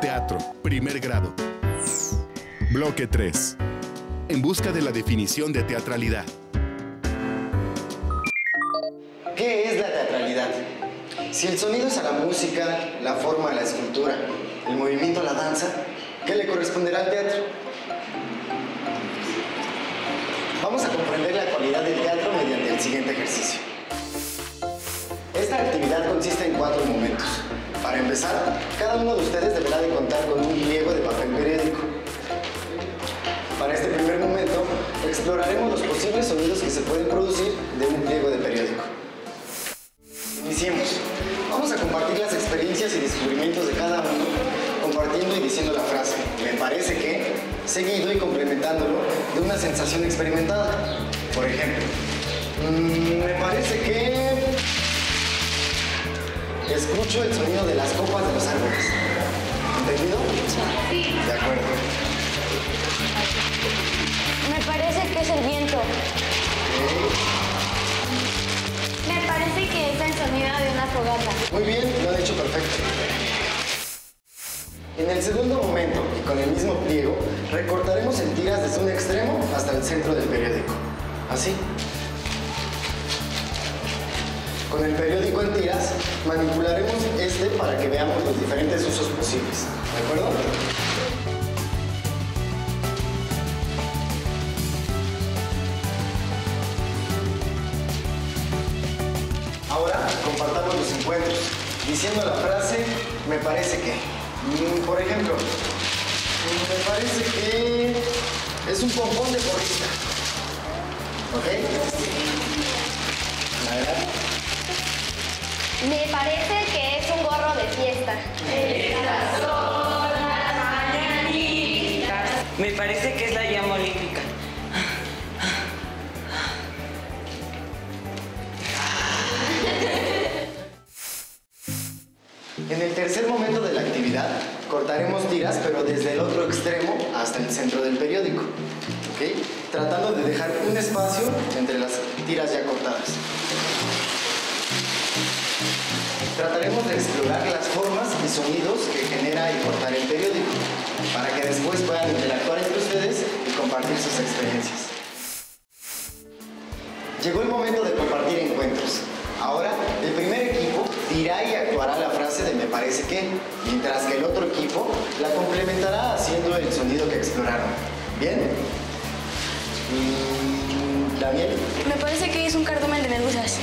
Teatro, Primer Grado. Bloque 3. En busca de la definición de teatralidad. ¿Qué es la teatralidad? Si el sonido es a la música, la forma a la escultura, el movimiento a la danza, ¿qué le corresponderá al teatro? Vamos a comprender la cualidad del teatro mediante el siguiente ejercicio. Esta actividad consiste en cuatro momentos. Para empezar, cada uno de ustedes deberá de contar con un pliego de papel periódico. Para este primer momento, exploraremos los posibles sonidos que se pueden producir de un pliego de periódico. Iniciemos. Vamos a compartir las experiencias y descubrimientos de cada uno, compartiendo y diciendo la frase, me parece que, seguido y complementándolo de una sensación experimentada. Por ejemplo, "Mm, me parece que escucho el sonido de las copas de los árboles. ¿Entendido? Sí. De acuerdo. Me parece que es el viento. Me parece que es el sonido de una fogata. Muy bien, lo han hecho perfecto. En el segundo momento y con el mismo pliego, recortaremos en tiras desde un extremo hasta el centro del periódico. Así. Con el periódico en tiras, manipularemos este para que veamos los diferentes usos posibles. ¿De acuerdo? Ahora compartamos los encuentros, diciendo la frase, me parece que. Mm, Por ejemplo, mm, me parece que es un pompón de porrista. ¿Ok? A ver. Me parece que es un gorro de fiesta. Me parece que es la llama olímpica. En el tercer momento de la actividad, cortaremos tiras, pero desde el otro extremo hasta el centro del periódico. ¿Ok? Tratando de dejar un espacio entre las tiras ya cortadas. Trataremos de explorar las formas y sonidos que genera y cortar el periódico, para que después puedan interactuar entre ustedes y compartir sus experiencias. Llegó el momento de compartir encuentros. Ahora, el primer equipo dirá y actuará la frase de me parece que, mientras que el otro equipo la complementará haciendo el sonido que exploraron. ¿Bien? Mm, Daniel, Me parece que es un cardumen de medusas.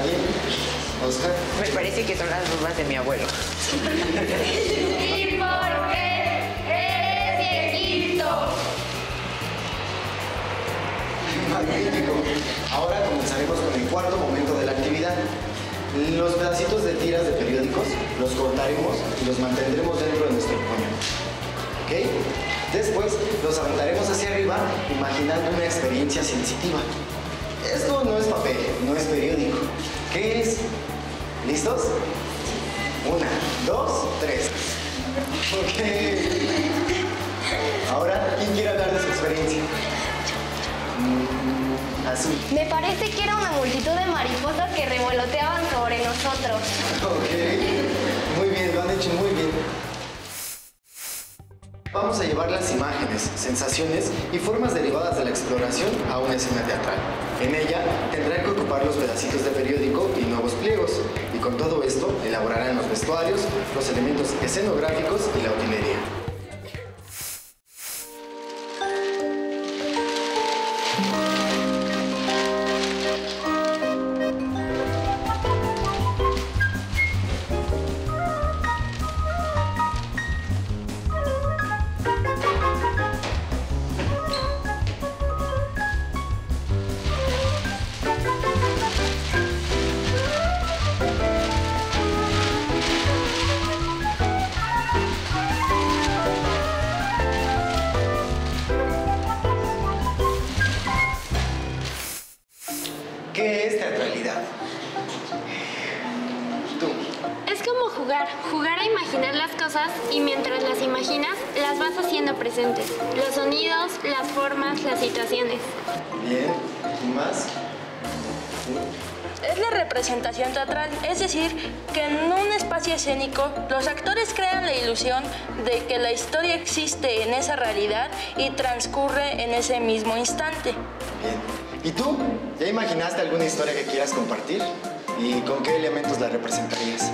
¿Alguien? ¿Oscar? Me parece que son las bombas de mi abuelo. ¿Y por qué eres viejito? Magnífico. Ahora comenzaremos con el cuarto momento de la actividad. Los pedacitos de tiras de periódicos los cortaremos y los mantendremos dentro de nuestro puño. ¿Ok? Después los aventaremos hacia arriba imaginando una experiencia sensitiva. Esto no es papel, no es periódico. ¿Listos? Una, dos, tres. Ok. Ahora, ¿quién quiere hablar de su experiencia? Mm, Azul. Me parece que era una multitud de mariposas que revoloteaban sobre nosotros. Ok, muy bien, lo han hecho muy bien. Vamos a llevar las imágenes, sensaciones y formas derivadas de la exploración a una escena teatral. En ella tendrán que ocupar los pedacitos de periódico y nuevos pliegos, y con todo esto elaborarán los vestuarios, los elementos escenográficos y la utilería. Jugar. Jugar a imaginar las cosas y mientras las imaginas, las vas haciendo presentes. Los sonidos, las formas, las situaciones. Bien, ¿y más? Es la representación teatral, es decir, que en un espacio escénico los actores crean la ilusión de que la historia existe en esa realidad y transcurre en ese mismo instante. Bien. ¿Y tú? ¿Ya imaginaste alguna historia que quieras compartir? ¿Y con qué elementos la representarías?